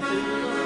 Bye.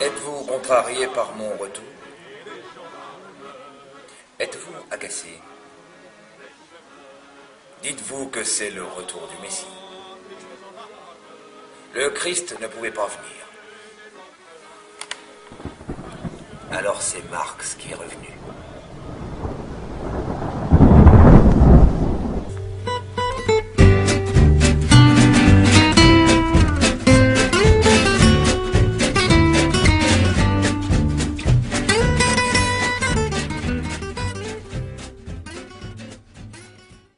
Êtes-vous contrarié par mon retour? Êtes-vous agacé? Dites-vous que c'est le retour du Messie. Le Christ ne pouvait pas venir. Alors c'est Marx qui est revenu.